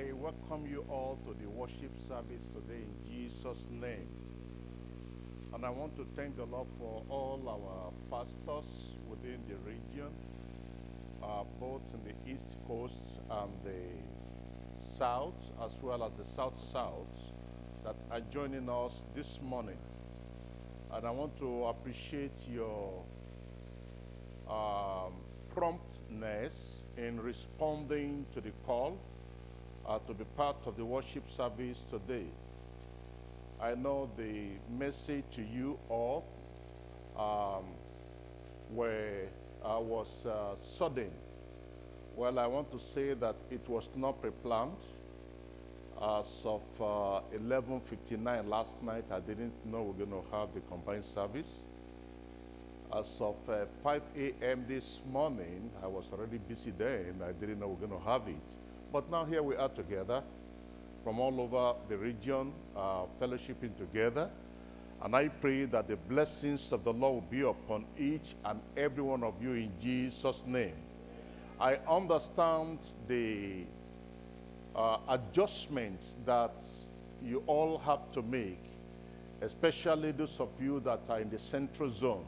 I welcome you all to the worship service today in Jesus' name. And I want to thank the Lord for all our pastors within the region, uh, both in the East Coast and the South, as well as the South South, that are joining us this morning. And I want to appreciate your um, promptness in responding to the call uh, to be part of the worship service today. I know the message to you all um, where I was uh, sudden. Well, I want to say that it was not pre-planned. As of uh, 11.59 last night, I didn't know we are going to have the combined service. As of uh, 5 a.m. this morning, I was already busy there and I didn't know we are going to have it. But now here we are together from all over the region, uh, fellowshipping together. And I pray that the blessings of the Lord will be upon each and every one of you in Jesus' name. I understand the uh, adjustments that you all have to make, especially those of you that are in the central zone.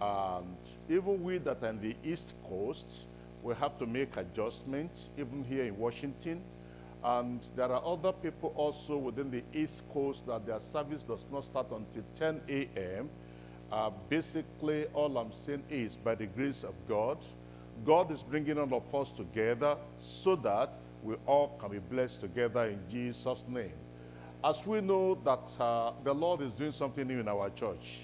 And even we that are in the East Coast, we have to make adjustments, even here in Washington. And there are other people also within the East Coast that their service does not start until 10 a.m. Uh, basically, all I'm saying is, by the grace of God, God is bringing all of us together so that we all can be blessed together in Jesus' name. As we know that uh, the Lord is doing something new in our church.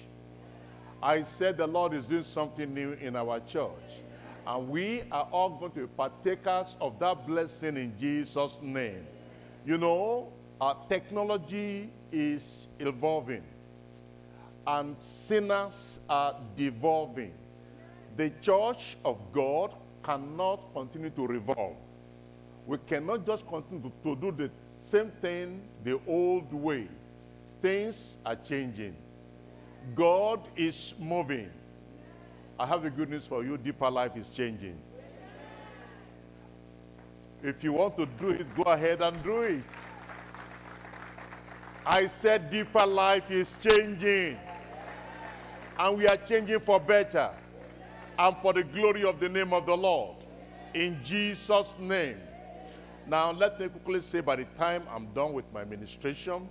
I said the Lord is doing something new in our church. And we are all going to be partakers of that blessing in Jesus' name. You know, our technology is evolving. And sinners are devolving. The church of God cannot continue to revolve. We cannot just continue to, to do the same thing the old way. Things are changing. God is moving. I have the good news for you. Deeper life is changing. If you want to do it, go ahead and do it. I said deeper life is changing. And we are changing for better. And for the glory of the name of the Lord. In Jesus' name. Now, let me quickly say by the time I'm done with my ministration,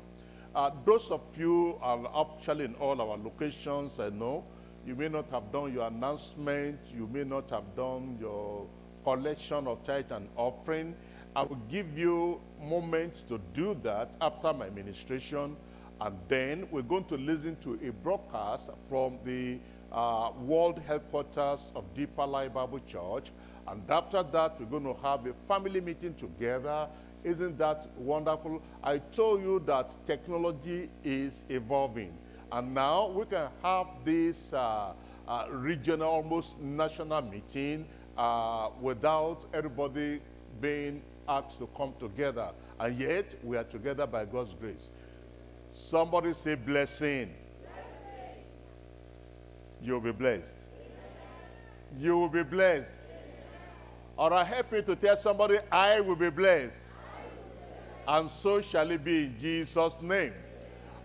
uh, those of you are actually in all our locations, I know, you may not have done your announcement, you may not have done your collection of tithe and offering. I will give you moments to do that after my ministration, and then we're going to listen to a broadcast from the uh, world headquarters of Deeper Life Bible Church, and after that, we're going to have a family meeting together. Isn't that wonderful? I told you that technology is evolving. And now we can have this uh, uh, regional, almost national meeting uh, without everybody being asked to come together. And yet, we are together by God's grace. Somebody say blessing. blessing. You'll be blessed. Amen. You will be blessed. Or I help you to tell somebody, I will. Will be blessed. And so shall it be in Jesus' name.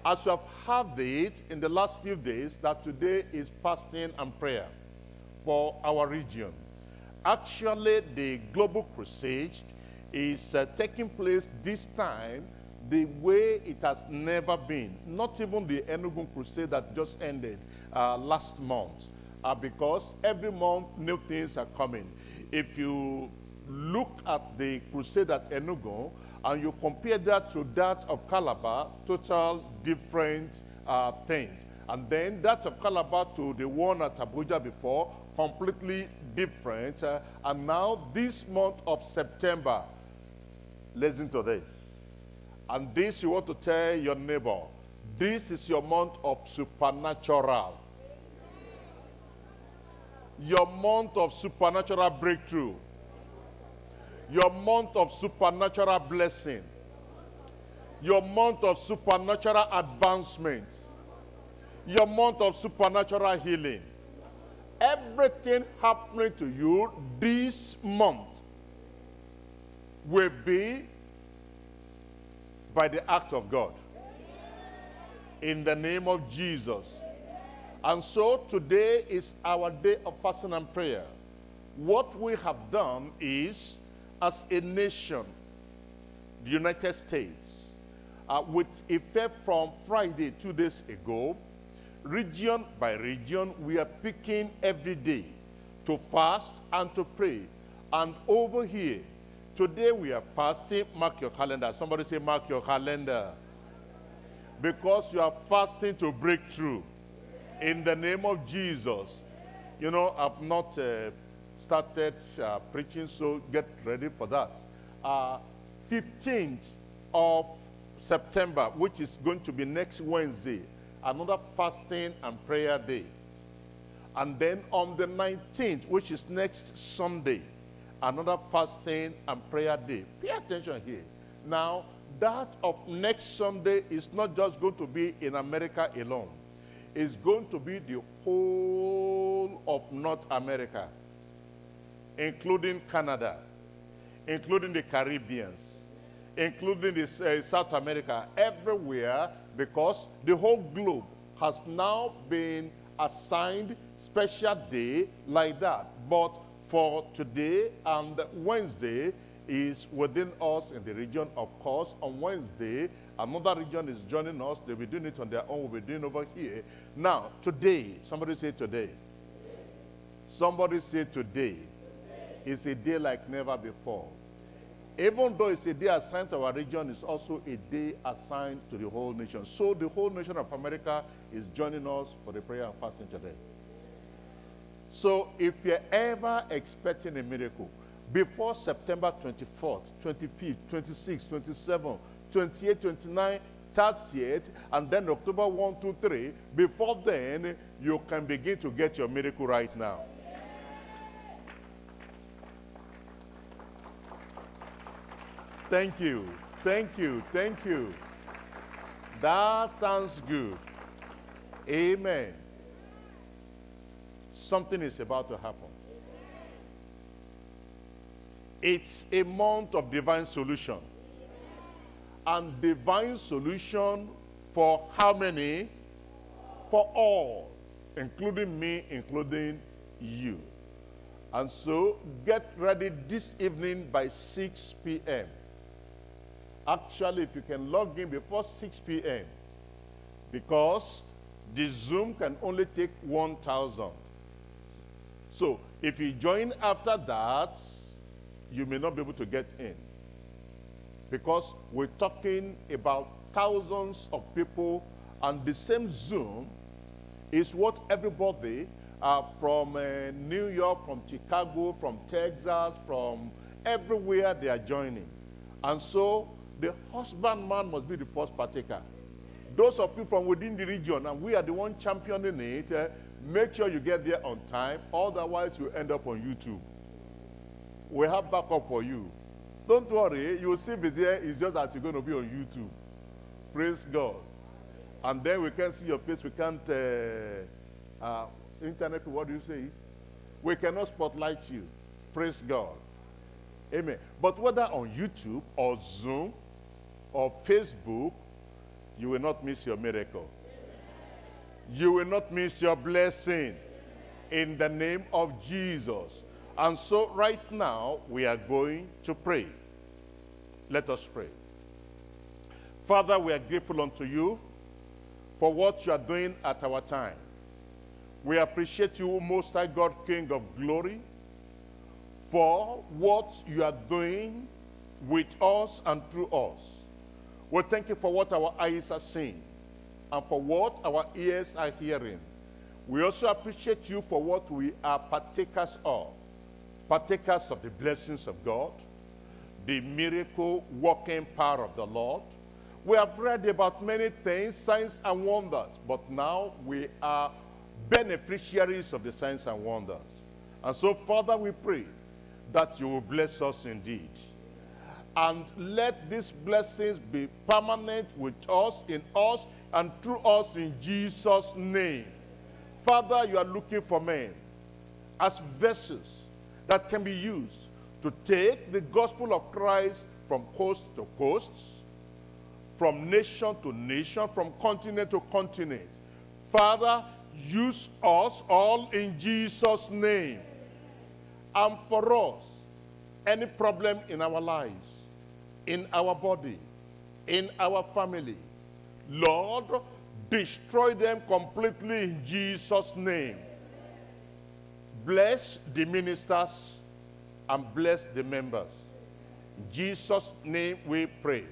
As you have heard it in the last few days, that today is fasting and prayer for our region. Actually, the global crusade is uh, taking place this time the way it has never been. Not even the Enugu crusade that just ended uh, last month. Uh, because every month new things are coming. If you look at the crusade at Enugu, and you compare that to that of Calabar, total different uh, things. And then that of Calabar to the one at Abuja before, completely different. Uh, and now this month of September, listen to this. And this you want to tell your neighbor, this is your month of supernatural. Your month of supernatural breakthrough your month of supernatural blessing, your month of supernatural advancement, your month of supernatural healing. Everything happening to you this month will be by the act of God. In the name of Jesus. And so today is our day of fasting and prayer. What we have done is, as a nation, the United States, uh, with effect from Friday, two days ago, region by region, we are picking every day to fast and to pray. And over here, today we are fasting. Mark your calendar. Somebody say, Mark your calendar. Because you are fasting to break through. In the name of Jesus. You know, I've not uh, started uh, preaching, so get ready for that. Uh, 15th of September, which is going to be next Wednesday, another fasting and prayer day. And then on the 19th, which is next Sunday, another fasting and prayer day. Pay attention here. Now, that of next Sunday is not just going to be in America alone. It's going to be the whole of North America, including Canada, including the Caribbeans, including the, uh, South America, everywhere, because the whole globe has now been assigned special day like that. But for today and Wednesday is within us in the region, of course. On Wednesday, another region is joining us. They'll be doing it on their own. We'll be doing it over here. Now, today, somebody say today. Somebody say today. It's a day like never before. Even though it's a day assigned to our region, it's also a day assigned to the whole nation. So the whole nation of America is joining us for the prayer and fasting today. So if you're ever expecting a miracle, before September 24th, 25th, 26th, 27th, 28th, 29th, 30th, and then October 1, 2, 3, before then, you can begin to get your miracle right now. Thank you. Thank you. Thank you. That sounds good. Amen. Something is about to happen. It's a month of divine solution. And divine solution for how many? For all, including me, including you. And so get ready this evening by 6 p.m. Actually, if you can log in before 6 p.m., because the Zoom can only take 1,000. So if you join after that, you may not be able to get in. Because we're talking about thousands of people, and the same Zoom is what everybody uh, from uh, New York, from Chicago, from Texas, from everywhere they are joining. And so the husbandman must be the first partaker. Those of you from within the region, and we are the one championing it, uh, make sure you get there on time. Otherwise, you end up on YouTube. We have backup for you. Don't worry, you will see me there. It's just that you're going to be on YouTube. Praise God. And then we can't see your face. We can't, uh, uh, internet, what do you say? We cannot spotlight you. Praise God. Amen. But whether on YouTube or Zoom or Facebook, you will not miss your miracle. You will not miss your blessing in the name of Jesus. And so right now, we are going to pray. Let us pray. Father, we are grateful unto you for what you are doing at our time. We appreciate you, Most High God, King of glory, for what you are doing with us and through us. We thank you for what our eyes are seeing and for what our ears are hearing. We also appreciate you for what we are partakers of partakers of the blessings of God, the miracle working power of the Lord. We have read about many things, signs and wonders, but now we are beneficiaries of the signs and wonders. And so, Father, we pray that you will bless us indeed. And let these blessings be permanent with us, in us, and through us in Jesus' name. Father, you are looking for men as vessels that can be used to take the gospel of Christ from coast to coast, from nation to nation, from continent to continent. Father, use us all in Jesus' name. And for us, any problem in our lives, in our body, in our family, Lord, destroy them completely in Jesus' name. Bless the ministers and bless the members. In Jesus' name we pray.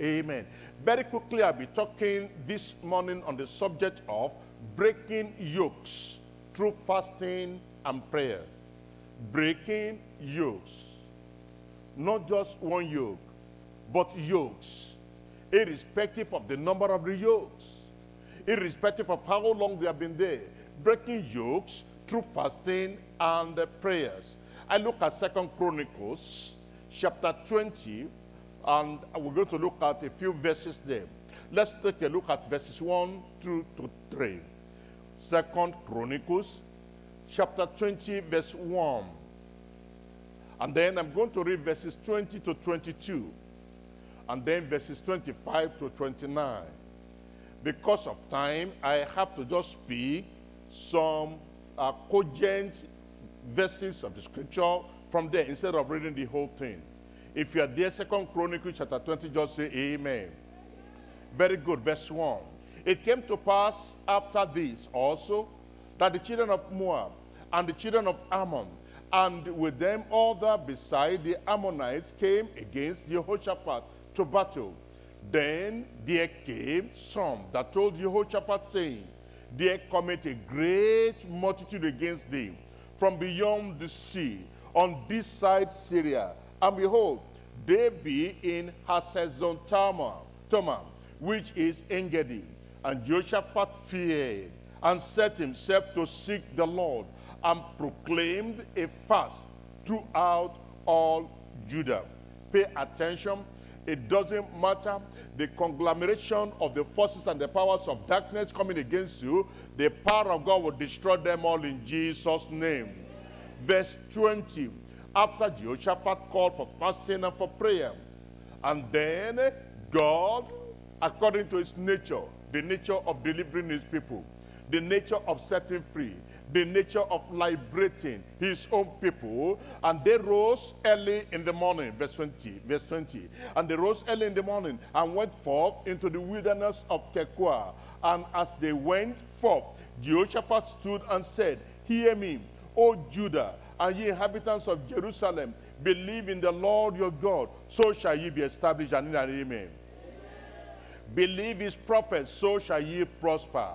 Amen. Very quickly, I'll be talking this morning on the subject of breaking yokes through fasting and prayers. Breaking yokes. Not just one yoke, but yokes. Irrespective of the number of the yokes. Irrespective of how long they have been there. Breaking yokes through fasting and prayers. I look at Second Chronicles chapter 20, and we're going to look at a few verses there. Let's take a look at verses 1 through to 3. Second Chronicles chapter 20, verse 1. And then I'm going to read verses 20 to 22. And then verses 25 to 29. Because of time, I have to just speak some uh, cogent verses of the scripture from there instead of reading the whole thing. If you are there, Second Chronicles chapter 20, just say amen. Very good. Verse 1. It came to pass after this also that the children of Moab and the children of Ammon and with them all that beside the Ammonites came against Jehoshaphat to battle. Then there came some that told Jehoshaphat, saying, There cometh a great multitude against thee from beyond the sea on this side Syria. And behold, they be in Hazezon Tamar, which is Engedi. And Jehoshaphat feared and set himself to seek the Lord and proclaimed a fast throughout all Judah. Pay attention. It doesn't matter the conglomeration of the forces and the powers of darkness coming against you. The power of God will destroy them all in Jesus' name. Verse 20. After Jehoshaphat called for fasting and for prayer. And then God, according to his nature, the nature of delivering his people, the nature of setting free, the nature of liberating his own people. And they rose early in the morning, verse 20, verse 20. And they rose early in the morning and went forth into the wilderness of Tekoa. And as they went forth, Jehoshaphat stood and said, Hear me, O Judah, and ye inhabitants of Jerusalem, believe in the Lord your God, so shall ye be established. And in amen. amen. Believe his prophets, so shall ye prosper.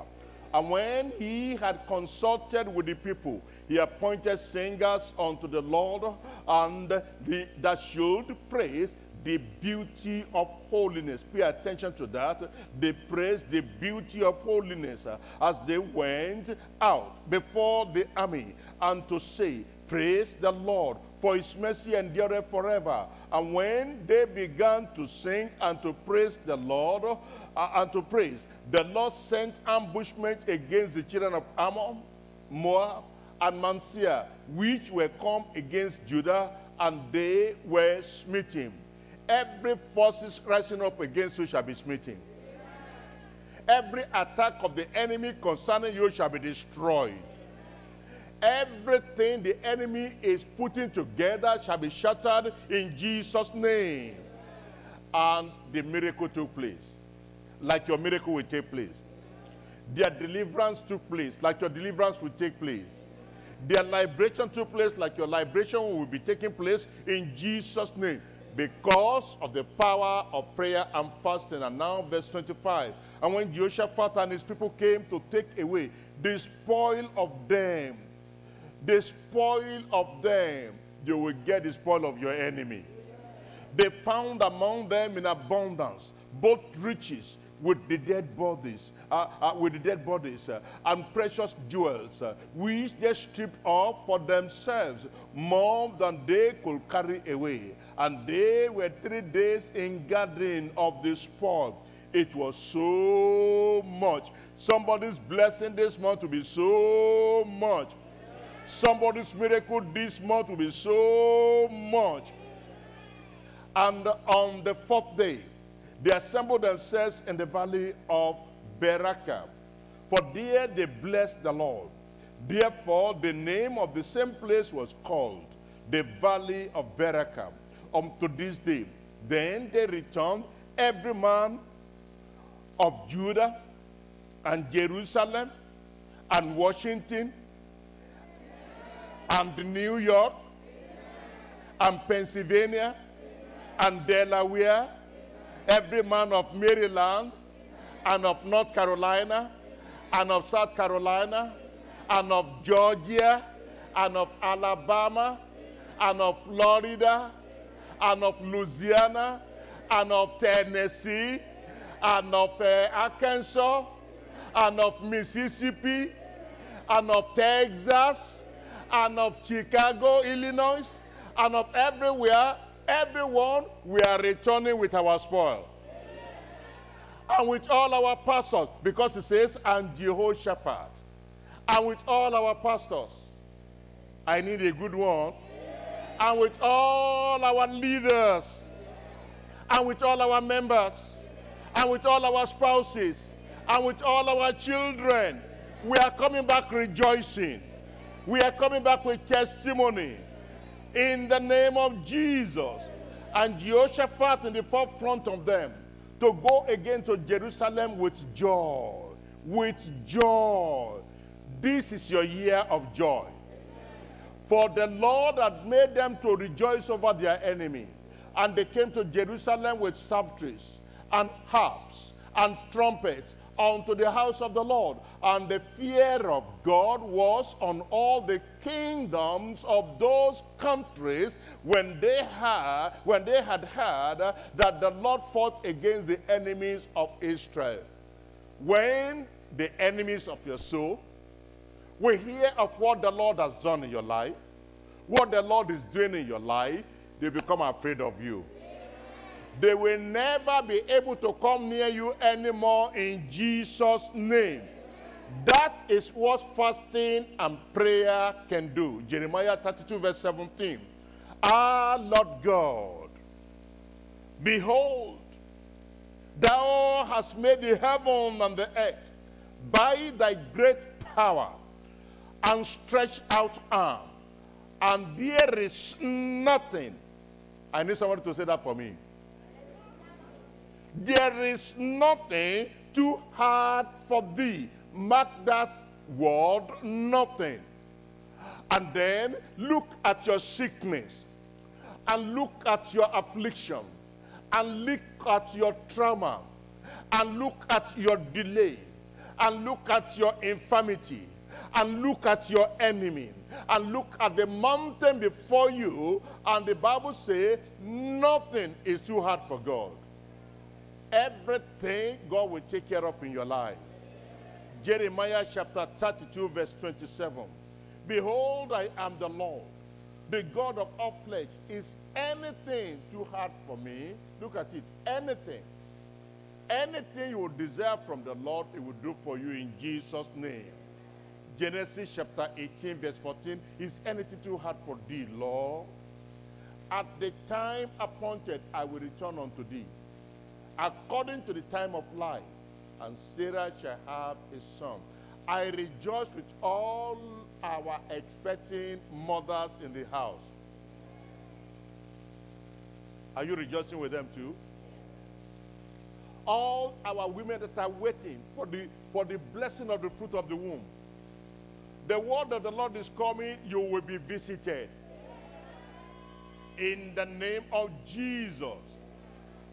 And when he had consulted with the people, he appointed singers unto the Lord, and the, that should praise the beauty of holiness. Pay attention to that. They praised the beauty of holiness uh, as they went out before the army and to say, Praise the Lord, for his mercy endureth forever. And when they began to sing and to praise the Lord, uh, and to praise. The Lord sent ambushment against the children of Ammon, Moab, and Mount Seir, which were come against Judah, and they were smitten. Every forces rising up against you shall be smitten. Every attack of the enemy concerning you shall be destroyed. Everything the enemy is putting together shall be shattered in Jesus' name. And the miracle took place like your miracle will take place. Their deliverance took place, like your deliverance will take place. Their liberation took place, like your liberation will be taking place in Jesus' name. Because of the power of prayer and fasting. And now verse 25. And when Jehoshaphat and his people came to take away the spoil of them, the spoil of them, you will get the spoil of your enemy. They found among them in abundance both riches with the dead bodies, uh, uh, with the dead bodies uh, and precious jewels, uh, which they stripped off for themselves, more than they could carry away. And they were three days in gathering of the spoil. It was so much. Somebody's blessing this month to be so much. Somebody's miracle this month will be so much. And on the fourth day, They assembled themselves in the valley of Berachah, for there they blessed the Lord. Therefore, the name of the same place was called the valley of Berachah unto this day. Then they returned, every man of Judah and Jerusalem and Washington and New York. And Pennsylvania. And Delaware, every man of Maryland and of North Carolina and of South Carolina and of Georgia and of Alabama and of Florida and of Louisiana and of Tennessee and of uh, Arkansas and of Mississippi and of Texas and of Chicago, Illinois, and of everywhere, everyone, we are returning with our spoil. And with all our pastors, because it says, and Jehoshaphat. And with all our pastors, I need a good one. And with all our leaders, and with all our members, and with all our spouses, and with all our children, we are coming back rejoicing. We are coming back with testimony in the name of Jesus. And Jehoshaphat in the forefront of them to go again to Jerusalem with joy. With joy. This is your year of joy. For the Lord had made them to rejoice over their enemy. And they came to Jerusalem with psalteries and harps and trumpets unto the house of the Lord. And the fear of God was on all the kingdoms of those countries when they had, when they had heard that the Lord fought against the enemies of Israel. When the enemies of your soul will hear of what the Lord has done in your life, what the Lord is doing in your life, they become afraid of you. They will never be able to come near you anymore in Jesus' name. That is what fasting and prayer can do. Jeremiah 32, verse 17. Ah, Lord God, behold, thou hast made the heaven and the earth by thy great power and stretched out arm, and there is nothing. I need somebody to say that for me. There is nothing too hard for thee. Mark that word, nothing. And then look at your sickness, and look at your affliction, and look at your trauma, and look at your delay, and look at your infirmity, and look at your enemy, and look at the mountain before you, and the Bible says nothing is too hard for God. Everything God will take care of in your life. Jeremiah chapter 32, verse 27. Behold, I am the Lord, the God of all flesh. Is anything too hard for me? Look at it. Anything. Anything you desire from the Lord, He will do for you in Jesus' name. Genesis chapter 18, verse 14. Is anything too hard for thee, Lord? At the time appointed, I will return unto thee according to the time of life, and Sarah shall have a son. I rejoice with all our expecting mothers in the house. Are you rejoicing with them too? All our women that are waiting for the, for the blessing of the fruit of the womb. The word of the Lord is coming, you will be visited. In the name of Jesus.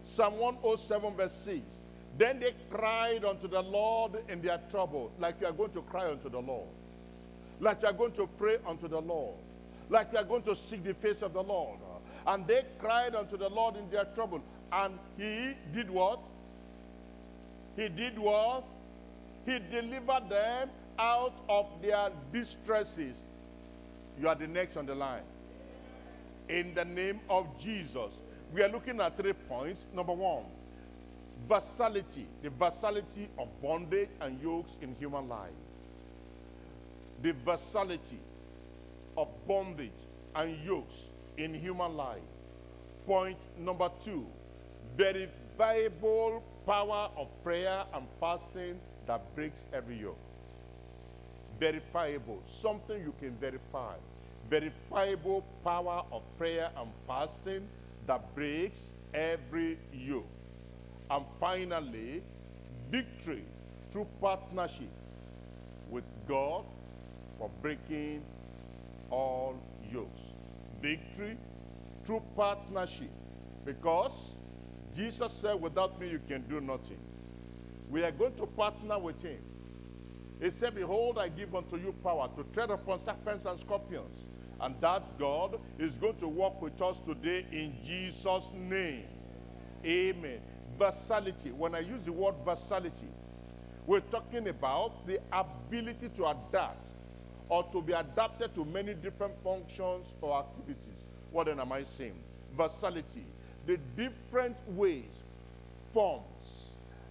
Psalm 107, verse 6. Then they cried unto the Lord in their trouble, like you are going to cry unto the Lord. Like you are going to pray unto the Lord. Like you are going to seek the face of the Lord. And they cried unto the Lord in their trouble. And he did what? He did what? He delivered them out of their distresses. You are the next on the line. In the name of Jesus we are looking at three points. Number one, vassality, the vassality of bondage and yokes in human life. The vassality of bondage and yokes in human life. Point number two, verifiable power of prayer and fasting that breaks every yoke. Verifiable, something you can verify. Verifiable power of prayer and fasting that breaks every yoke. And finally, victory through partnership with God for breaking all yokes. Victory through partnership. Because Jesus said, without me you can do nothing. We are going to partner with him. He said, behold, I give unto you power to tread upon serpents and scorpions. And that God is going to walk with us today in Jesus' name. Amen. Versality. When I use the word versality, we're talking about the ability to adapt or to be adapted to many different functions or activities. What then am I saying? Versality. The different ways, forms,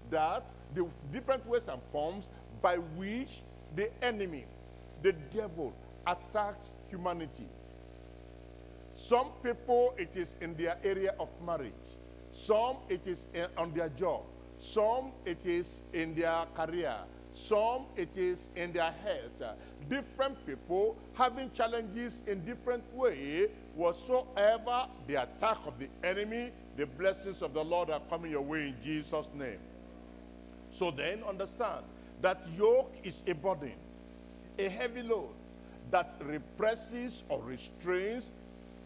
that the different ways and forms by which the enemy, the devil, attacks humanity. Some people, it is in their area of marriage. Some, it is in, on their job. Some, it is in their career. Some, it is in their health. Different people having challenges in different ways. Whatsoever the attack of the enemy, the blessings of the Lord are coming your way in Jesus' name. So then, understand that yoke is a burden, a heavy load that represses or restrains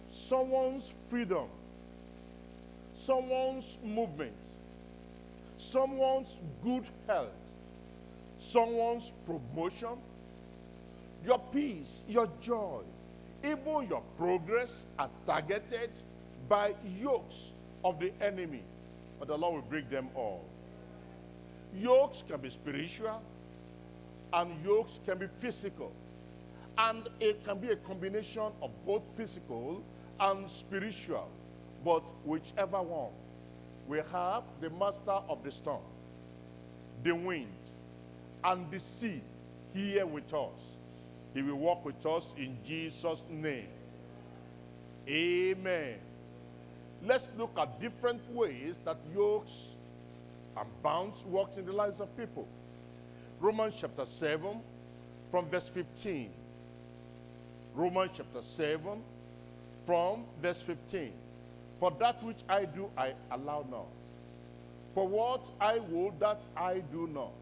someone's freedom, someone's movement, someone's good health, someone's promotion, your peace, your joy, even your progress are targeted by yokes of the enemy. But the Lord will break them all. Yokes can be spiritual, and yokes can be physical. And it can be a combination of both physical and spiritual. But whichever one, we have the master of the storm, the wind, and the sea here with us. He will walk with us in Jesus' name. Amen. Let's look at different ways that yokes and bounds works in the lives of people. Romans chapter 7 from verse 15. Romans chapter 7 from verse 15. For that which I do, I allow not. For what I will, that I do not.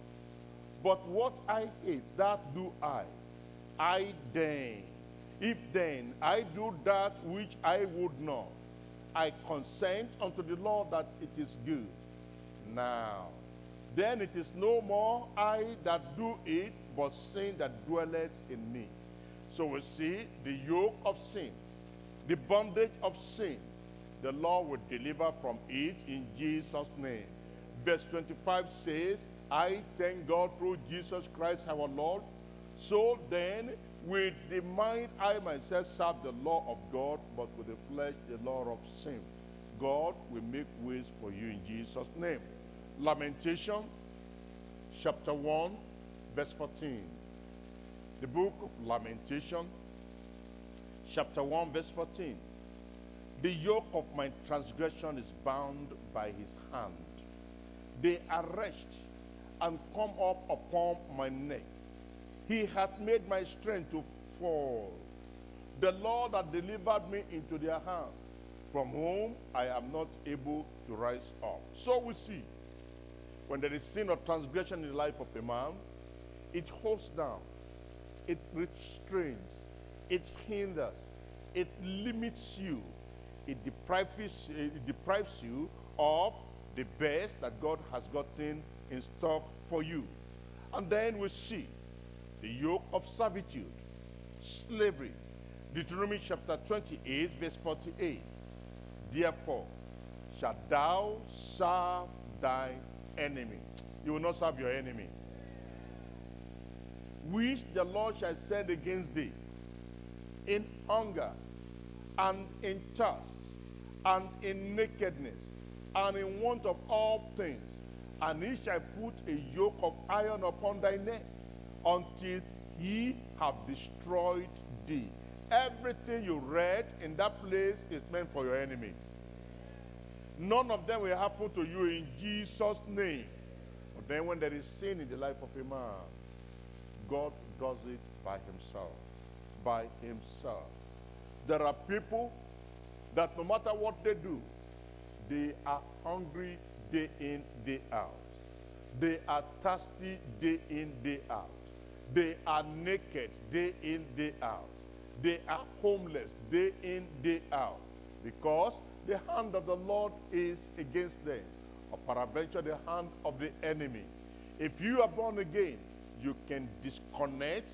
But what I hate, that do I. I then, if then I do that which I would not, I consent unto the law that it is good. Now, then it is no more I that do it, but sin that dwelleth in me. So we see the yoke of sin, the bondage of sin. The Lord will deliver from it in Jesus' name. Verse 25 says, I thank God through Jesus Christ our Lord. So then, with the mind, I myself serve the law of God, but with the flesh, the law of sin. God will make ways for you in Jesus' name. Lamentation, chapter 1, verse 14. The book of Lamentation, chapter 1, verse 14. The yoke of my transgression is bound by his hand. They are arrest and come up upon my neck. He hath made my strength to fall. The Lord hath delivered me into their hand, from whom I am not able to rise up. So we see, when there is sin or transgression in the life of a man, it holds down, it restrains, it hinders, it limits you, it deprives, uh, it deprives you of the best that God has gotten in stock for you. And then we see the yoke of servitude, slavery. Deuteronomy chapter 28, verse 48. Therefore, shalt thou serve thy enemy. You will not serve your enemy. Which the Lord shall send against thee in hunger and in thirst and in nakedness and in want of all things. And he shall put a yoke of iron upon thy neck until he have destroyed thee. Everything you read in that place is meant for your enemy. None of them will happen to you in Jesus' name. But then when there is sin in the life of a man, God does it by himself. By himself. There are people that no matter what they do, they are hungry day in, day out. They are thirsty day in, day out. They are naked day in, day out. They are homeless day in, day out. Because the hand of the Lord is against them. Or peradventure the hand of the enemy. If you are born again, you can disconnect,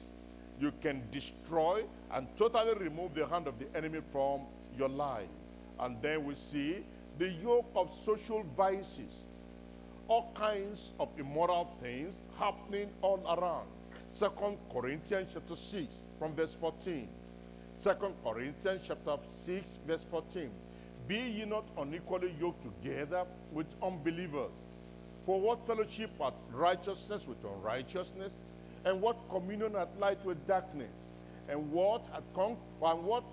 you can destroy, and totally remove the hand of the enemy from your life. And then we see the yoke of social vices, all kinds of immoral things happening all around. Second Corinthians chapter 6 from verse 14. Second Corinthians chapter 6 verse 14. Be ye not unequally yoked together with unbelievers. For what fellowship hath righteousness with unrighteousness? And what communion hath light with darkness? And what hath con- and what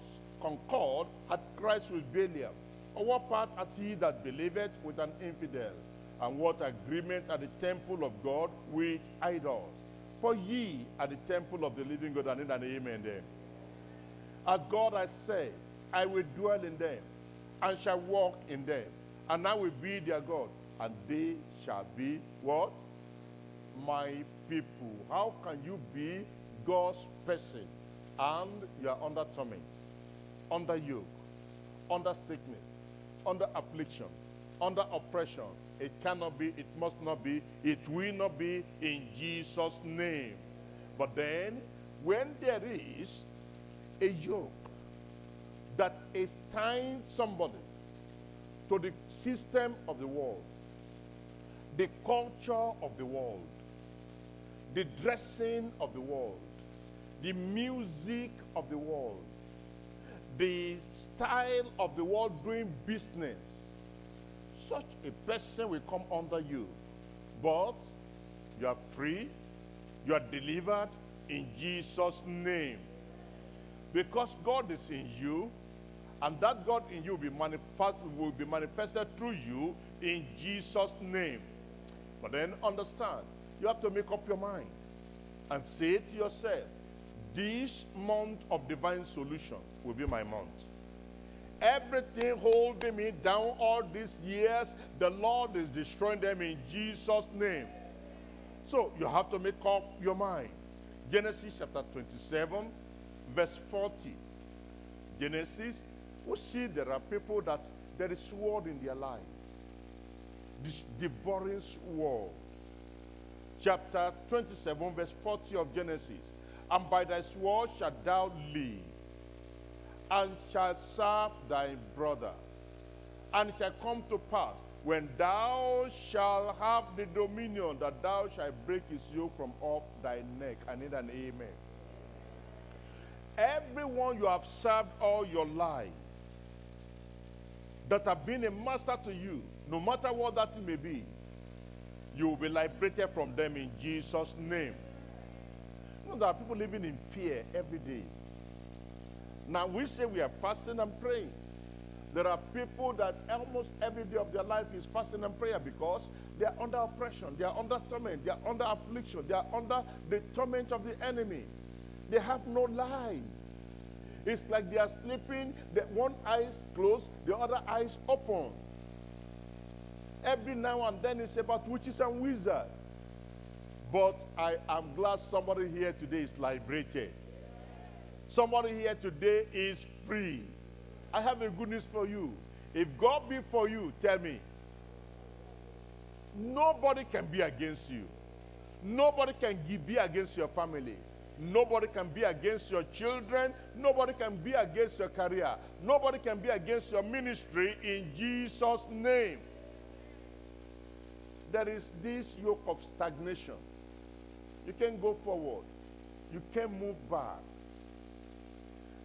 concord hath Christ with Belial? Or what part hath he that believeth with an infidel? And what agreement at the temple of God with idols? For ye are the temple of the living God, and in an amen there. As God has said, I will dwell in them, and shall walk in them, and I will be their God, and they shall be what? My people. How can you be God's person and you are under torment, under yoke, under sickness, under affliction, under oppression? It cannot be, it must not be, it will not be in Jesus' name. But then, when there is a yoke that is tying somebody to the system of the world, the culture of the world, the dressing of the world, the music of the world, the style of the world doing business, such a person will come under you. But you are free, you are delivered in Jesus' name. Because God is in you, and that God in you will be, will be manifested through you in Jesus' name. But then understand, you have to make up your mind and say to yourself, this month of divine solution will be my month. Everything holding me down all these years, the Lord is destroying them in Jesus' name. So you have to make up your mind. Genesis chapter 27, verse 40. Genesis, we see there are people that there is sword in their life. Devouring sword. Chapter 27, verse 40 of Genesis. And by thy sword shalt thou live, and shalt serve thy brother. And it shall come to pass, when thou shalt have the dominion, that thou shalt break his yoke from off thy neck. I need an amen. Everyone you have served all your life that have been a master to you, no matter what that may be, you will be liberated from them in Jesus' name. You know, there are people living in fear every day. Now, we say we are fasting and praying. There are people that almost every day of their life is fasting and prayer because they are under oppression, they are under torment, they are under affliction, they are under the torment of the enemy. They have no life. It's like they are sleeping, the one eye is closed, the other eye is open. Every now and then it's about witches and wizards. But I am glad somebody here today is liberated. Somebody here today is free. I have a good news for you. If God be for you, tell me. Nobody can be against you. Nobody can be against your family. Nobody can be against your children. Nobody can be against your career. Nobody can be against your ministry in Jesus' name. There is this yoke of stagnation. You can't go forward. You can't move back.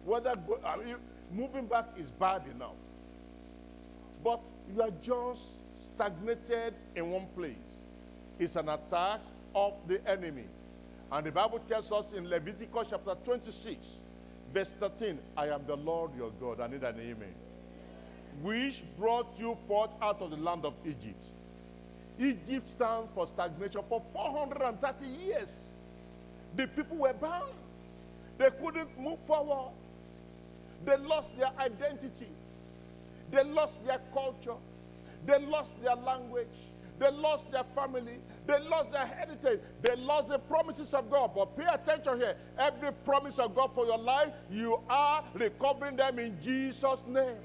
Whether go, I mean, moving back is bad enough. But you are just stagnated in one place. It's an attack of the enemy. And the Bible tells us in Leviticus chapter 26, verse 13, I am the Lord your God. I need an amen. which brought you forth out of the land of Egypt. Egypt stands for stagnation for 430 years. The people were bound. They couldn't move forward. They lost their identity. They lost their culture. They lost their language. They lost their family. They lost their heritage. They lost the promises of God. But pay attention here. Every promise of God for your life, you are recovering them in Jesus' name.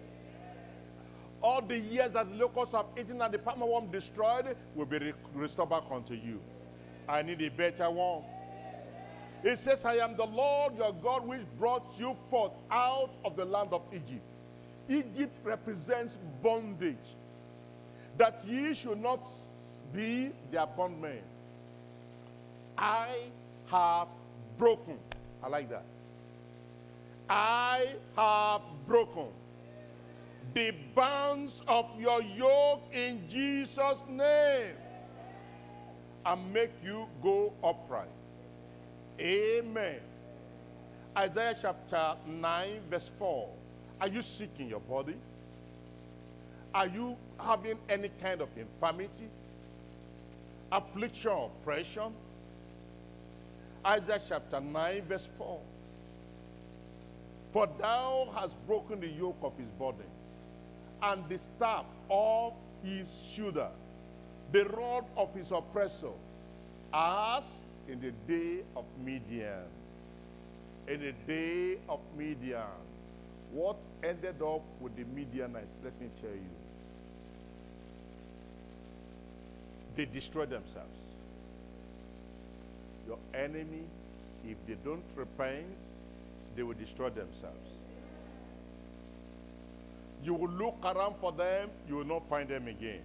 All the years that the locusts have eaten and the palmer worm destroyed will be re restored back unto you. I need a better one. It says, I am the Lord your God which brought you forth out of the land of Egypt. Egypt represents bondage. That ye should not be their bondmen. I have broken. I like that. I have broken the bonds of your yoke in Jesus' name and make you go upright. Amen. Isaiah chapter 9, verse 4. Are you sick in your body? Are you having any kind of infirmity? Affliction, oppression? Isaiah chapter 9, verse 4. For thou hast broken the yoke of his burden, and the staff of his shoulder, the rod of his oppressor, as in the day of Midian. In the day of Midian. What ended up with the Midianites, let me tell you. They destroyed themselves. Your enemy, if they don't repent, they will destroy themselves. You will look around for them, you will not find them again.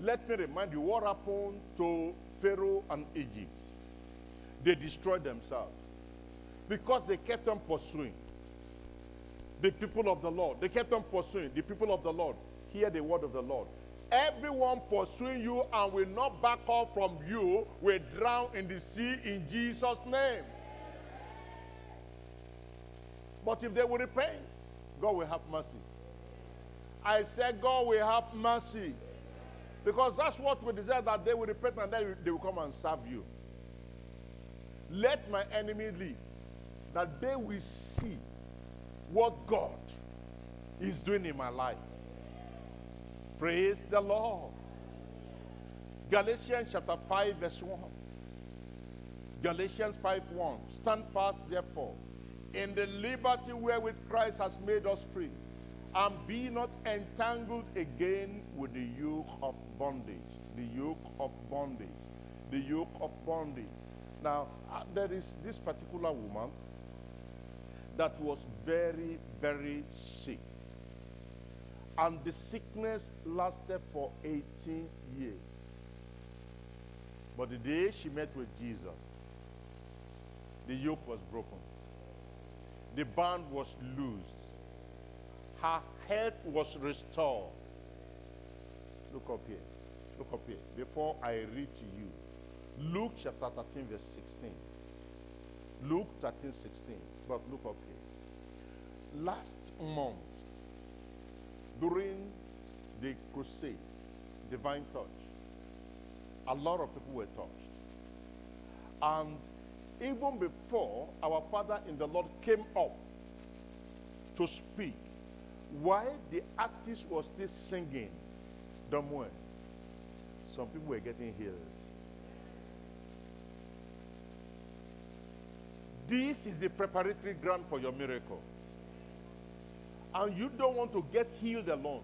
Let me remind you what happened to Pharaoh and Egypt. They destroyed themselves because they kept on pursuing the people of the Lord. They kept on pursuing the people of the Lord. Hear the word of the Lord. Everyone pursuing you and will not back off from you will drown in the sea in Jesus' name. But if they will repent, God will have mercy. I said, God will have mercy. Because that's what we desire that they will repent and then they will come and serve you. Let my enemy leave, that they will see what God is doing in my life. Praise the Lord. Galatians chapter 5, verse 1. Galatians 5 1. Stand fast, therefore, in the liberty wherewith Christ has made us free, and be not entangled again with the yoke of bondage. The yoke of bondage. The yoke of bondage. Now, uh, there is this particular woman that was very, very sick. And the sickness lasted for 18 years. But the day she met with Jesus, the yoke was broken. The band was loosed. Her health was restored. Look up here. Look up here. Before I read to you, Luke chapter 13, verse 16. Luke 13, 16. But look up here. Last month, during the crusade, divine touch, a lot of people were touched. And even before our Father in the Lord came up to speak, while the artist was still singing, Domwe, some people were getting healed. This is the preparatory ground for your miracle. And you don't want to get healed alone.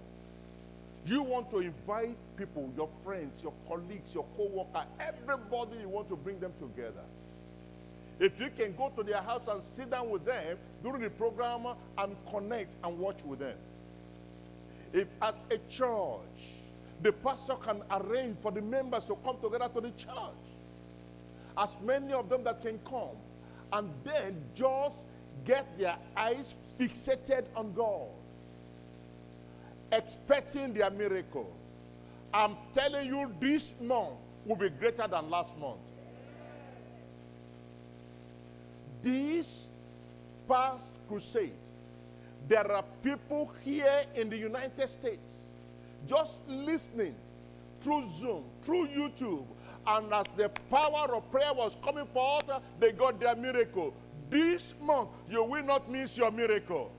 You want to invite people, your friends, your colleagues, your co-worker, everybody you want to bring them together. If you can go to their house and sit down with them during the program and connect and watch with them. If as a church, the pastor can arrange for the members to come together to the church. As many of them that can come. And then just get their eyes fixated on God. Expecting their miracle. I'm telling you, this month will be greater than last month. This past crusade, There are people here in the United States just listening through Zoom, through YouTube, and as the power of prayer was coming forth, they got their miracle. This month, you will not miss your miracle.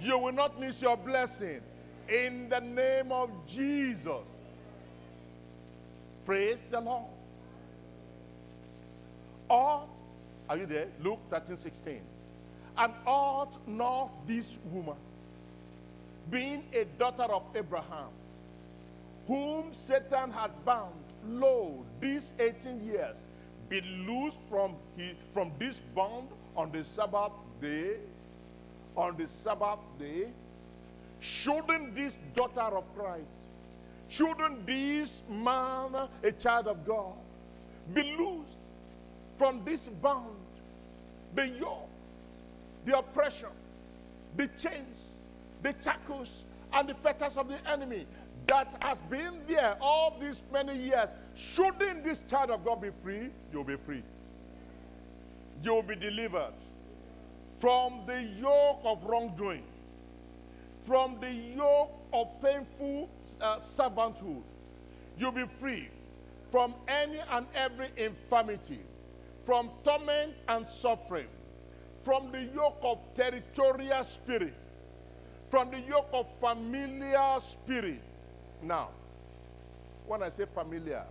You will not miss your blessing. In the name of Jesus. Praise the Lord. Ought, are you there? Luke 13, 16. And ought not this woman, being a daughter of Abraham, whom Satan had bound, lo, these 18 years, be loosed from, he, from this bond on the Sabbath day, on the Sabbath day, shouldn't this daughter of Christ, shouldn't this man, a child of God, be loosed from this bond, the yoke, the oppression, the chains, the shackles, and the fetters of the enemy that has been there all these many years. Shouldn't this child of God be free? You'll be free. You'll be delivered from the yoke of wrongdoing, from the yoke of painful uh, servanthood. You'll be free from any and every infirmity, from torment and suffering, from the yoke of territorial spirit, from the yoke of familiar spirit. Now, when I say familiar,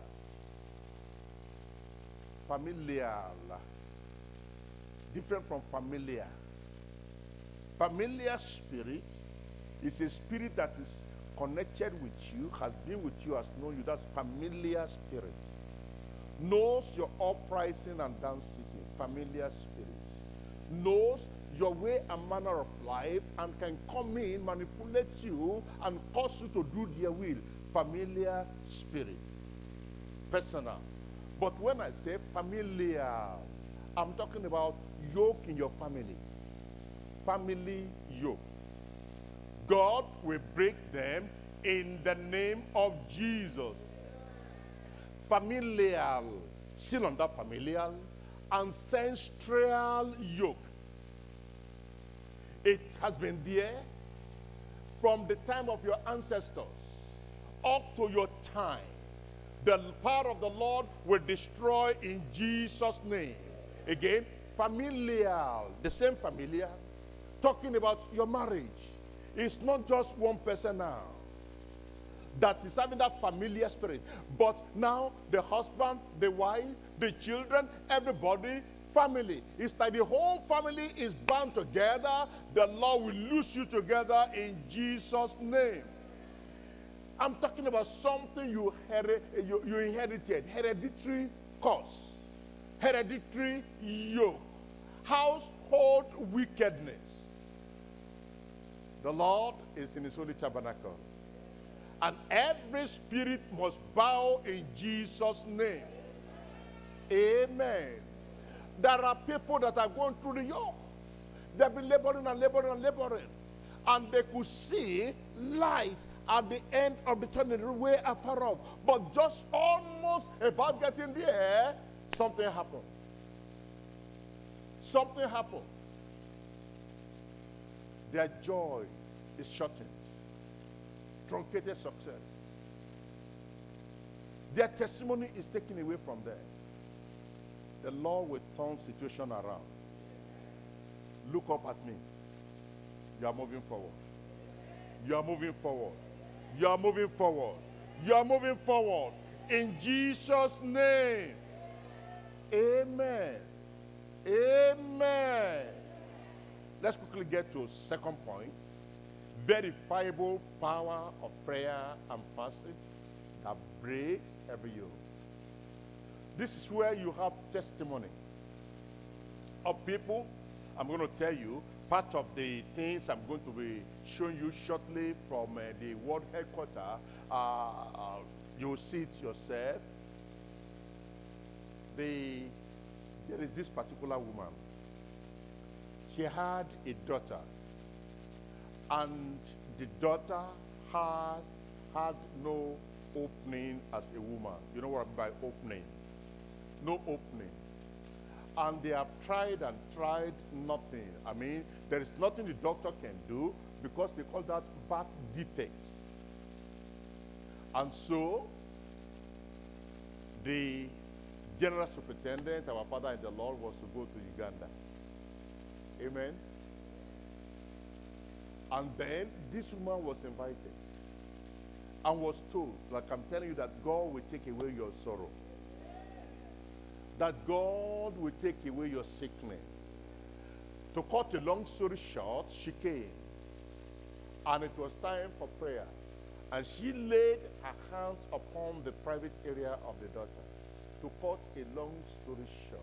familiar, different from familiar. Familiar spirit is a spirit that is connected with you, has been with you, has known you. That's familiar spirit. Knows your uprising and down. Familiar spirit. Knows your way and manner of life and can come in, manipulate you, and cause you to do their will. Familiar spirit. Personal. But when I say familiar, I'm talking about yoke in your family. Family yoke. God will break them in the name of Jesus. Familial, still under familial, ancestral yoke. It has been there from the time of your ancestors up to your time. The power of the Lord will destroy in Jesus' name. Again, familial, the same familial, talking about your marriage. It's not just one person now that is having that familiar spirit. But now the husband, the wife, the children, everybody, family. It's like the whole family is bound together. The Lord will loose you together in Jesus' name. I'm talking about something you, you, you inherited, hereditary cause hereditary yoke, household wickedness. The Lord is in his holy tabernacle. And every spirit must bow in Jesus' name. Amen. There are people that are going through the yoke. They've been laboring and laboring and laboring. And they could see light at the end of the tunnel, way afar off. But just almost about getting there, something happened. Something happened. Their joy is shortened. Truncated success. Their testimony is taken away from them. The Lord will turn situation around. Look up at me. You are moving forward. You are moving forward. You are moving forward. You are moving forward. In Jesus' name. Amen. Amen. Let's quickly get to second point. Verifiable power of prayer and fasting that breaks every yoke. This is where you have testimony of people. I'm going to tell you part of the things I'm going to be showing you shortly from uh, the world headquarters. Uh, uh, you'll see it yourself the, there is this particular woman. She had a daughter, and the daughter has had no opening as a woman. You know what I mean by opening? No opening. And they have tried and tried nothing. I mean, there is nothing the doctor can do because they call that birth defects. And so, the general superintendent, our father in the Lord, was to go to Uganda. Amen. And then this woman was invited and was told, like I'm telling you, that God will take away your sorrow. That God will take away your sickness. To cut a long story short, she came. And it was time for prayer. And she laid her hands upon the private area of the daughter. To cut a long story short,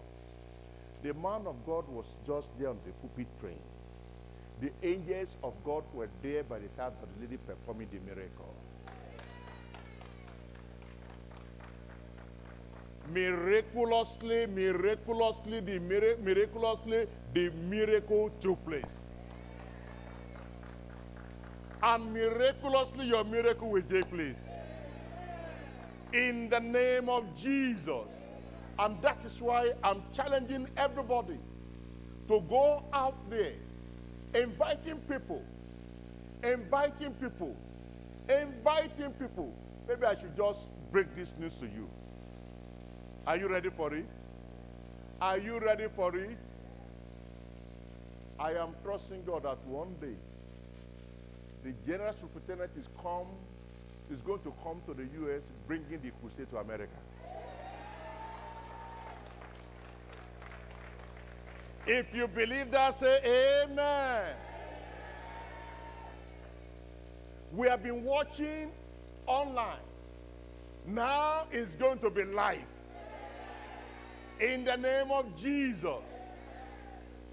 the man of God was just there on the pulpit praying. The angels of God were there by the side of the lady performing the miracle. Miraculously, miraculously, the mir miraculously, the miracle took place. And miraculously, your miracle will take place. In the name of Jesus. And that is why I'm challenging everybody to go out there, inviting people, inviting people, inviting people. Maybe I should just break this news to you. Are you ready for it? Are you ready for it? I am trusting God that one day the general superintendent is come is going to come to the U.S. bringing the crusade to America. If you believe that, say amen. We have been watching online. Now it's going to be live. In the name of Jesus.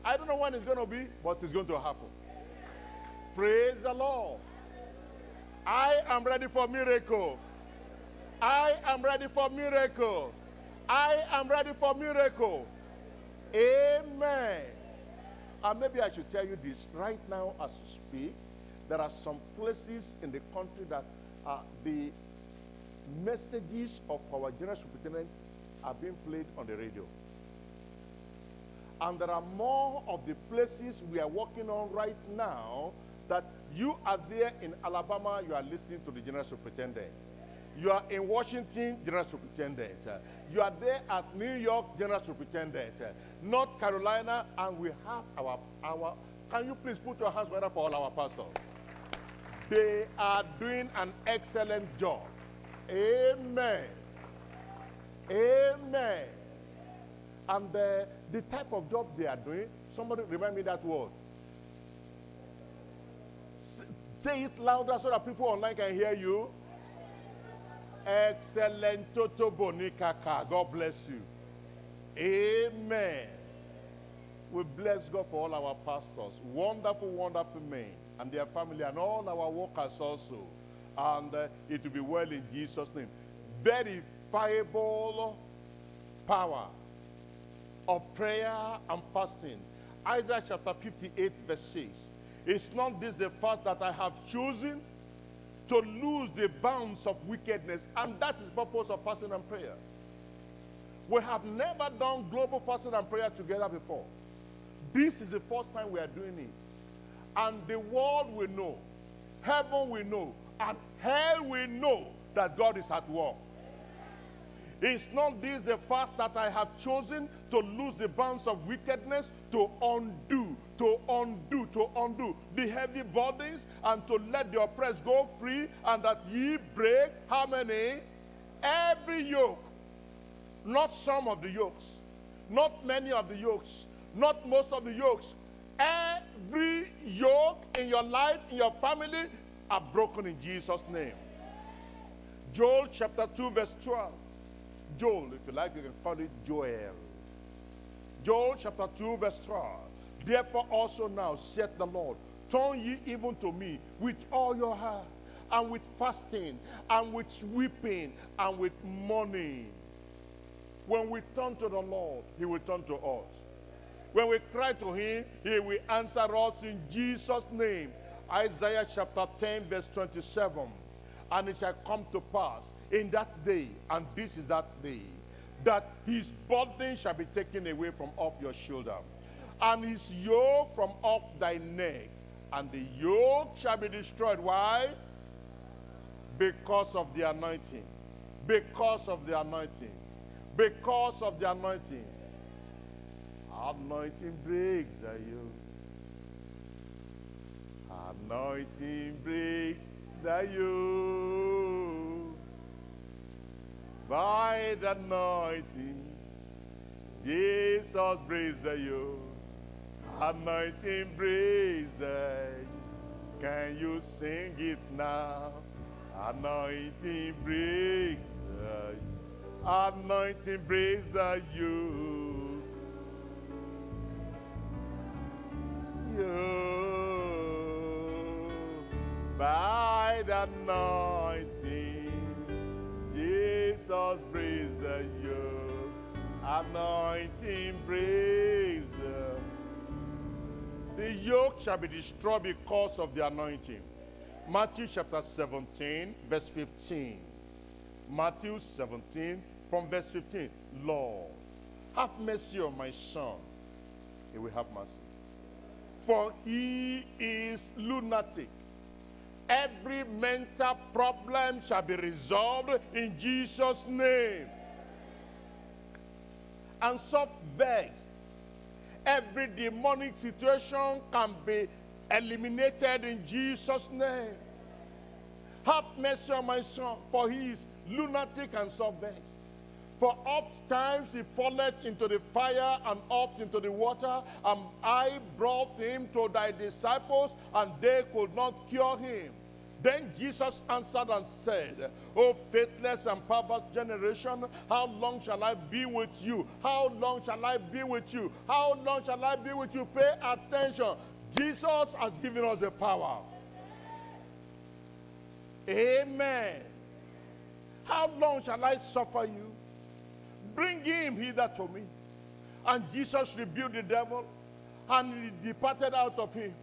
I don't know when it's going to be, but it's going to happen. Praise the Lord. I am ready for miracle. I am ready for miracle. I am ready for miracle. Amen. And maybe I should tell you this right now as you speak. There are some places in the country that uh, the messages of our general superintendent are being played on the radio. And there are more of the places we are working on right now that you are there in Alabama, you are listening to the general superintendent. You are in Washington, general superintendent. You are there at New York, general superintendent. North Carolina, and we have our, our, can you please put your hands together for all our pastors? They are doing an excellent job. Amen. Amen. And uh, the type of job they are doing, somebody remind me that word. Say it louder so that people online can hear you. Excellent Toto Bonikaka. God bless you. Amen. We bless God for all our pastors. Wonderful, wonderful men and their family and all our workers also. And uh, it will be well in Jesus' name. Verifiable power of prayer and fasting. Isaiah chapter 58 verse 6. Is not this the fast that I have chosen to lose the bounds of wickedness? And that is the purpose of fasting and prayer. We have never done global fasting and prayer together before. This is the first time we are doing it. And the world will know, heaven will know, and hell will know that God is at work. Is not this the fast that I have chosen to lose the bonds of wickedness, to undo, to undo, to undo the heavy burdens, and to let the oppressed go free, and that ye break how many? Every yoke. Not some of the yokes, not many of the yokes, not most of the yokes. Every yoke in your life, in your family, are broken in Jesus' name. Joel chapter 2, verse 12. Joel, if you like, you can call it Joel. Joel chapter 2, verse 12. Therefore also now, saith the Lord, turn ye even to me with all your heart, and with fasting, and with weeping, and with mourning. When we turn to the Lord, he will turn to us. When we cry to him, he will answer us in Jesus' name. Isaiah chapter 10, verse 27. And it shall come to pass in that day, and this is that day, that his burden shall be taken away from off your shoulder, and his yoke from off thy neck, and the yoke shall be destroyed. Why? Because of the anointing. Because of the anointing. Because of the anointing. Anointing breaks the yoke. Anointing breaks the yoke. By the anointing, Jesus breaks you. Anointing breaks the. Can you sing it now? Anointing the. Anointing breaks the yoke. You by the anointing, Jesus yoke. Anointing the the yoke shall be destroyed because of the anointing. Matthew chapter 17, verse 15. Matthew 17, from verse 15. Lord, have mercy on my son. He will have mercy. For he is lunatic. Every mental problem shall be resolved in Jesus' name. And soft vexed every demonic situation can be eliminated in Jesus' name. Have mercy on my son, for he is lunatic and subvexed. For oft times he falleth into the fire and oft into the water, and I brought him to thy disciples, and they could not cure him. Then Jesus answered and said, O faithless and perverse generation, how long shall I be with you? How long shall I be with you? How long shall I be with you? Pay attention. Jesus has given us the power. Amen. How long shall I suffer you? Bring him hither to me. And Jesus rebuked the devil, and he departed out of him.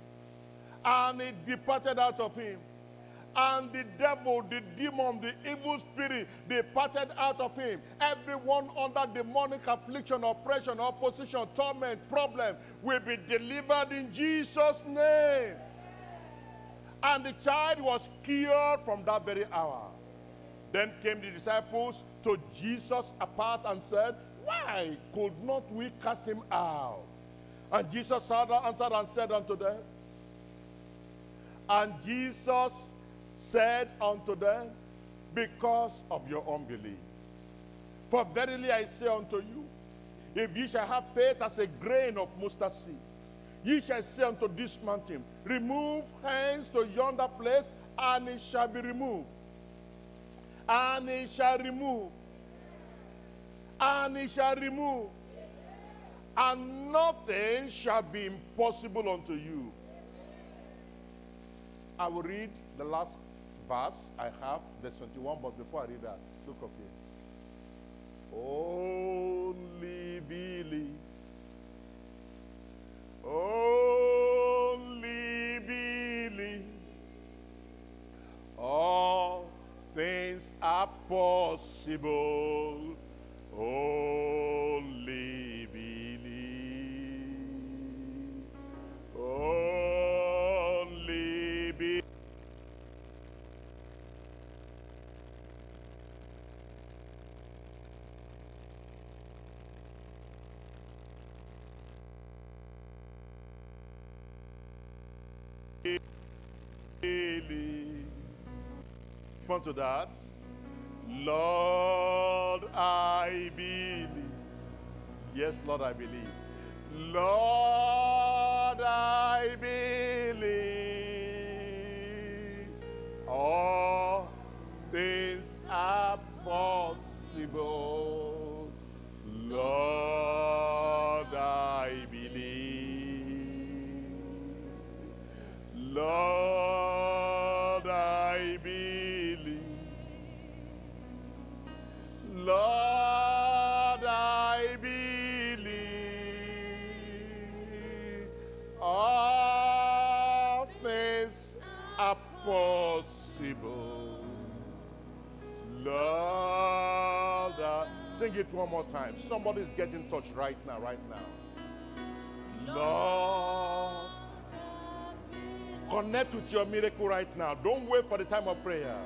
And he departed out of him. And the devil, the demon, the evil spirit departed out of him. Everyone under demonic affliction, oppression, opposition, torment, problem will be delivered in Jesus' name. And the child was cured from that very hour. Then came the disciples to Jesus apart and said, Why could not we cast him out? And Jesus answered and said unto them, And Jesus said unto them, Because of your unbelief. For verily I say unto you, if ye shall have faith as a grain of mustard seed, ye shall say unto this mountain, Remove hence to yonder place, and it shall be removed. And it shall remove. And it shall remove. And nothing shall be impossible unto you. I will read the last verse I have, verse 21, but before I read that, look up here. Only believe. Only believe. All things are possible. Only believe. Only believe. Believe. Respond to that. Lord, I believe. Yes, Lord, I believe. Lord, sing it one more time. Somebody's getting touched right now, right now. Lord, connect with your miracle right now. Don't wait for the time of prayer.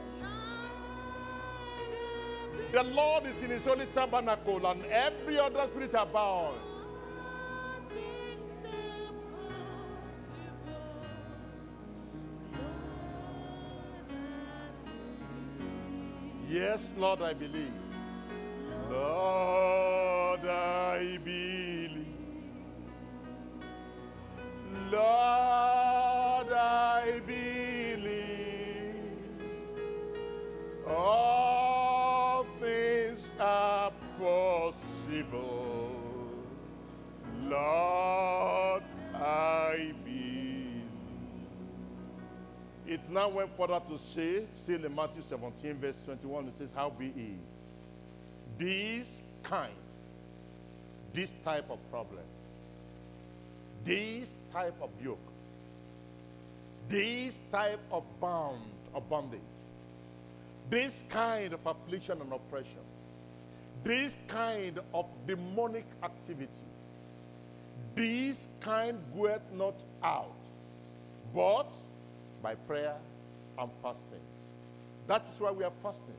The Lord is in his holy tabernacle, and every other spirit are bound. Yes, Lord, I believe. Believe. Lord, I believe. All things are possible. Lord, I believe. It now went further to say, still in Matthew 17, verse 21, it says, How be it? This kind, this type of problem, this type of yoke, this type of bound or bondage, this kind of affliction and oppression, this kind of demonic activity, this kind goeth not out, but by prayer and fasting. That is why we are fasting,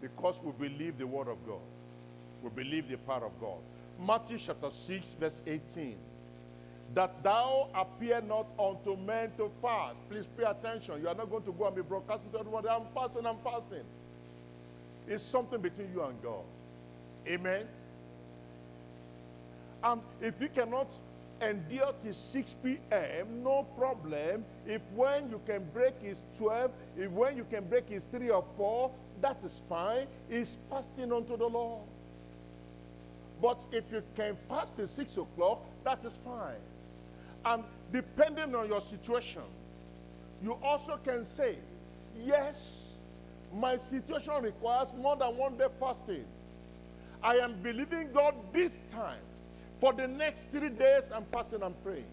because we believe the word of God. We believe the power of God. Matthew chapter 6, verse 18. That thou appear not unto men to fast. Please pay attention. You are not going to go and be broadcasting to everybody. I'm fasting, I'm fasting. It's something between you and God. Amen. And if you cannot endure till 6 p.m., no problem. If when you can break is 12, if when you can break is 3 or 4, that is fine. It's fasting unto the Lord. But if you can fast till 6 o'clock, that is fine. And depending on your situation, you also can say, yes, my situation requires more than one day fasting. I am believing God this time for the next three days, I'm fasting and praying.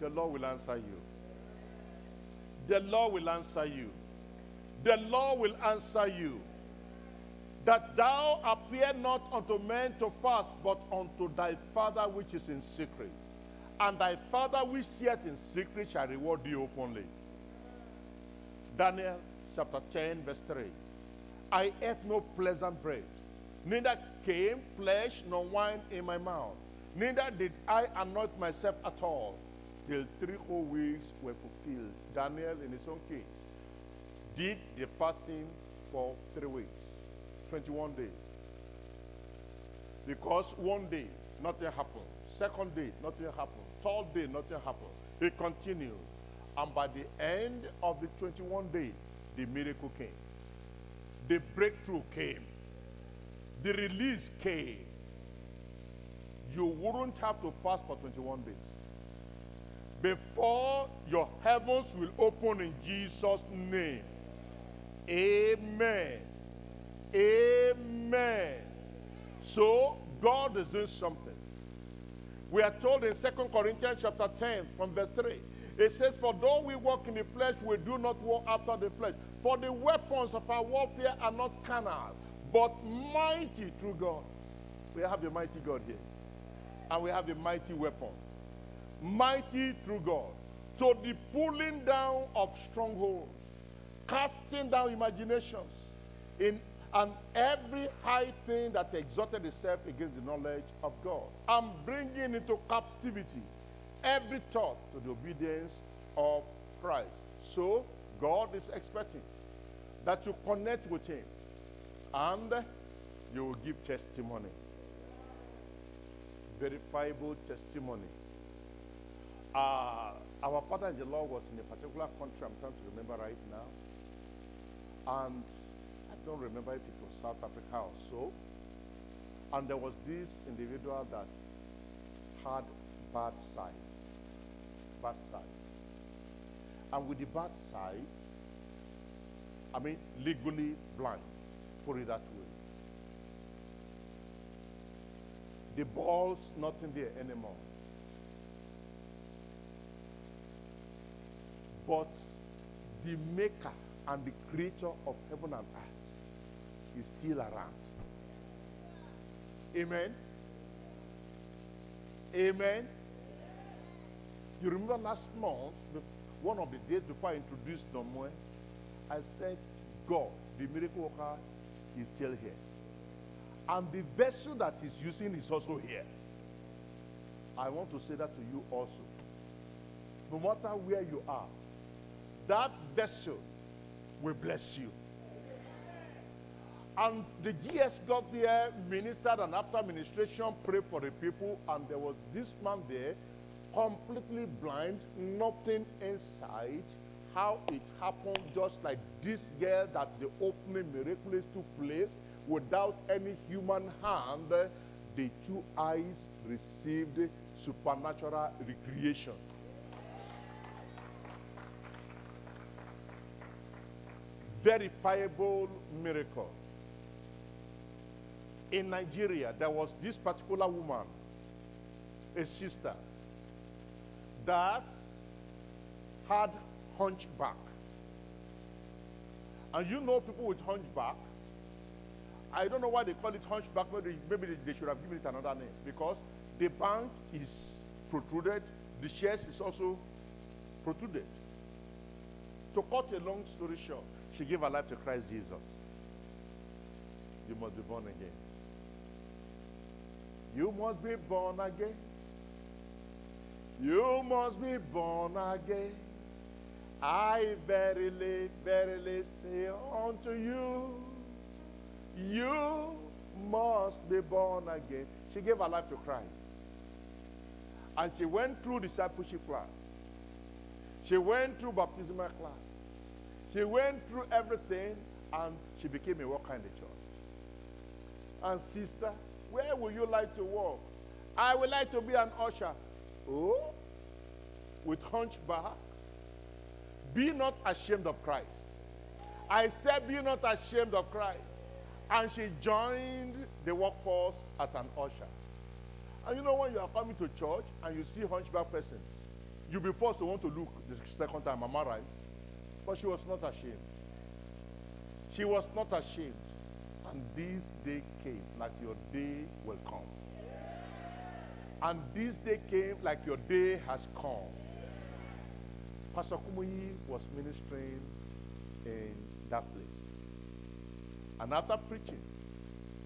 The Lord will answer you. The Lord will answer you. The Lord will answer you. That thou appear not unto men to fast, but unto thy Father which is in secret. And thy Father which seeth in secret shall reward thee openly. Daniel chapter 10, verse 3. I ate no pleasant bread neither came flesh nor wine in my mouth. Neither did I anoint myself at all till three whole weeks were fulfilled. Daniel, in his own case, did the fasting for three weeks, 21 days. Because one day, nothing happened. Second day, nothing happened. Third day, nothing happened. He continued. And by the end of the 21 days, the miracle came. The breakthrough came the release came, you wouldn't have to fast for 21 days. Before your heavens will open in Jesus' name. Amen. Amen. So God is doing something. We are told in Second Corinthians chapter 10 from verse 3. It says, For though we walk in the flesh, we do not walk after the flesh. For the weapons of our warfare are not carnal, but mighty through God. We have the mighty God here. And we have the mighty weapon. Mighty through God. To the pulling down of strongholds, casting down imaginations, in and every high thing that exalted itself against the knowledge of God, and bringing into captivity every thought to the obedience of Christ. So, God is expecting that you connect with Him and you will give testimony. Verifiable testimony. Uh, our father in the law was in a particular country, I'm trying to remember right now. And don't remember if it was South Africa or so. And there was this individual that had bad sight. Bad sight. And with the bad sight, I mean, legally blind put it that way. The ball's not in there anymore. But the maker and the creator of heaven and earth is still around. Amen. Amen. You remember last month, one of the days before I introduced Nomwe, I said, God, the miracle worker, is still here. And the vessel that he's using is also here. I want to say that to you also. No matter where you are, that vessel will bless you. And the GS got there, ministered, and after ministration, prayed for the people. And there was this man there, completely blind, nothing inside. How it happened, just like this girl, that the opening miraculously took place without any human hand, the two eyes received supernatural recreation. Verifiable miracle. In Nigeria, there was this particular woman, a sister, that had hunchback. And you know people with hunchback, I don't know why they call it hunchback. Maybe, maybe they should have given it another name because the bank is protruded, the chest is also protruded. To cut a long story short, she gave her life to Christ Jesus. You must be born again. You must be born again. You must be born again. I verily, verily say unto you, you must be born again. She gave her life to Christ. And she went through discipleship class. She went through baptismal class. She went through everything and she became a worker in the church. And sister, where would you like to work? I would like to be an usher. Oh, with hunchback. Be not ashamed of Christ. I said, be not ashamed of Christ. And she joined the workforce as an usher. And you know when you are coming to church and you see hunchback person, you'll be forced to want to look the second time, am I right? But she was not ashamed. She was not ashamed. And this day came like your day will come. And this day came like your day has come. Pastor Kumuyi was ministering in that place. And after preaching,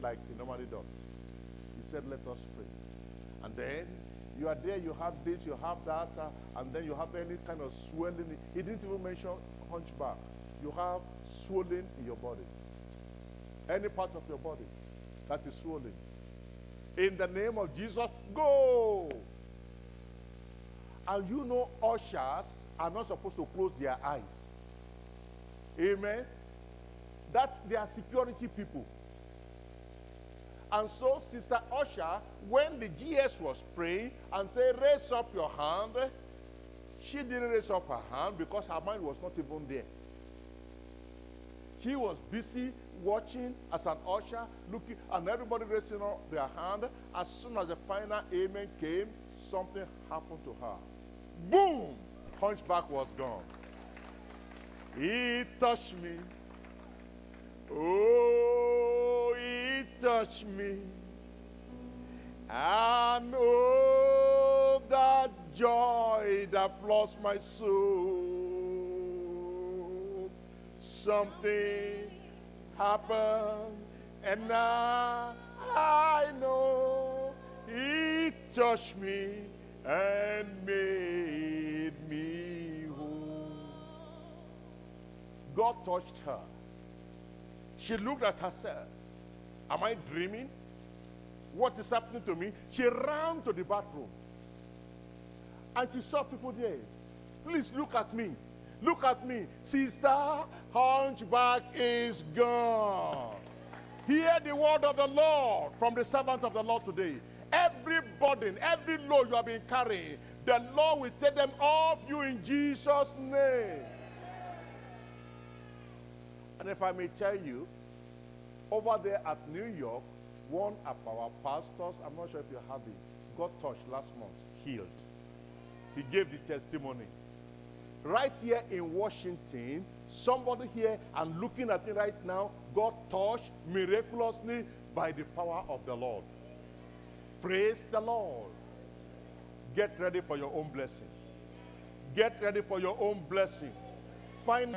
like he normally does, he said, Let us pray. And then you are there, you have this, you have that, uh, and then you have any kind of swelling. He didn't even mention hunchback. You have swelling in your body. Any part of your body that is swollen. In the name of Jesus, go. And you know, ushers are not supposed to close their eyes. Amen. That they are security people. And so, Sister Usher, when the GS was praying and said, Raise up your hand, she didn't raise up her hand because her mind was not even there. She was busy watching as an usher, looking, and everybody raising their hand. As soon as the final amen came, something happened to her. Boom! Hunchback was gone. He touched me. Oh, he touched me. And oh, that joy that floods my soul. Something happened, and now I know he touched me and made me whole. God touched her. She looked at herself. Am I dreaming? What is happening to me? She ran to the bathroom. And she saw people there. Please look at me. Look at me. Sister, hunchback is gone. Hear the word of the Lord from the servant of the Lord today. Every burden, every load you have been carrying, the Lord will take them off you in Jesus' name. And if I may tell you, over there at New York, one of our pastors, I'm not sure if you have it, got touched last month, healed. He gave the testimony. Right here in Washington, somebody here and looking at me right now got touched miraculously by the power of the Lord. Praise the Lord. Get ready for your own blessing. Get ready for your own blessing. Find